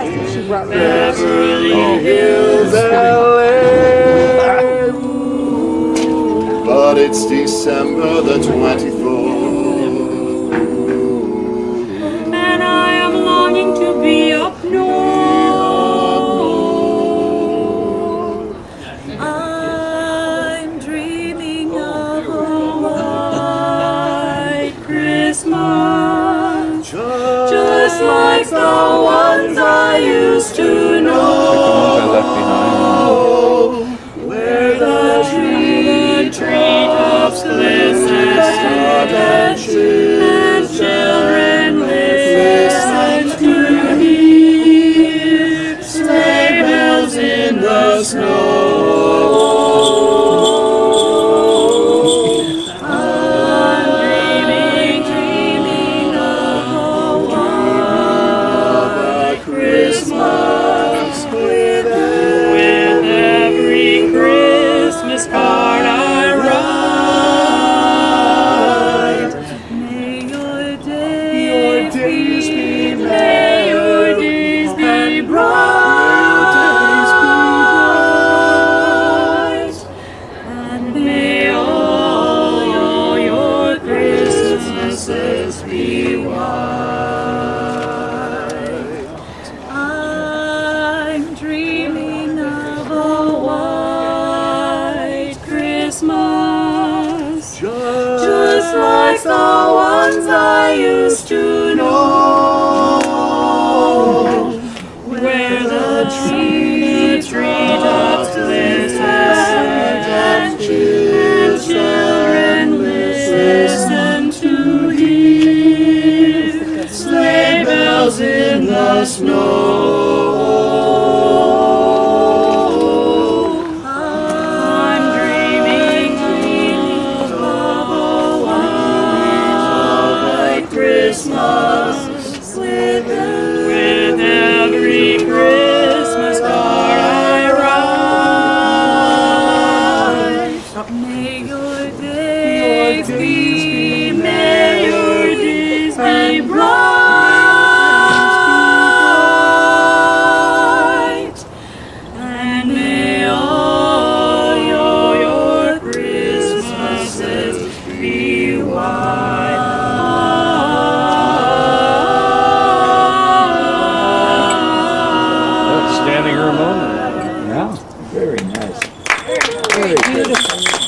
Beverly Hills, LA. But it's December the 24th. Like the ones I used to know. Where the tree treetops glisten and children listen to sleigh bells in the snow. I'm dreaming of a white Christmas, just like the ones I used to know, the snow. I'm dreaming, of a white Christmas with, with every Christmas card I write. May your days be, 哎。